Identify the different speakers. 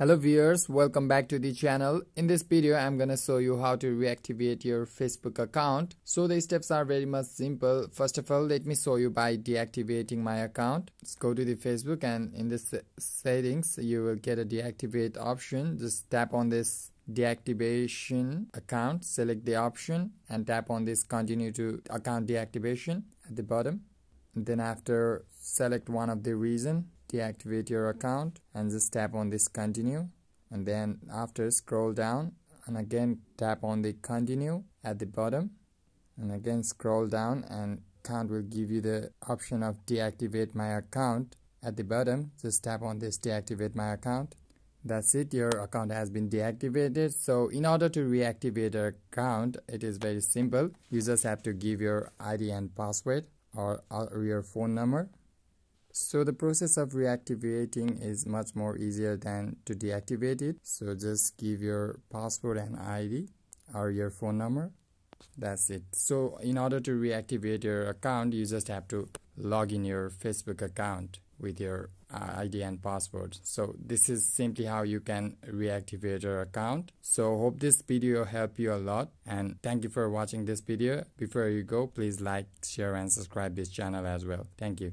Speaker 1: Hello viewers, welcome back to the channel. In this video, I'm gonna show you how to reactivate your Facebook account. So the steps are very much simple. First of all, let me show you by deactivating my account. Let's go to the Facebook and in this settings, you will get a deactivate option. Just tap on this deactivation account, select the option and tap on this continue to account deactivation at the bottom. Then after select one of the reason deactivate your account and just tap on this continue. And then after scroll down and again tap on the continue at the bottom. And again scroll down and account will give you the option of deactivate my account at the bottom. Just tap on this deactivate my account. That's it. Your account has been deactivated. So in order to reactivate your account it is very simple. You just have to give your id and password or, or your phone number so the process of reactivating is much more easier than to deactivate it. So just give your password and id or your phone number. That's it. So in order to reactivate your account you just have to log in your facebook account with your uh, id and password. So this is simply how you can reactivate your account. So hope this video helped you a lot and thank you for watching this video. Before you go please like share and subscribe this channel as well. Thank you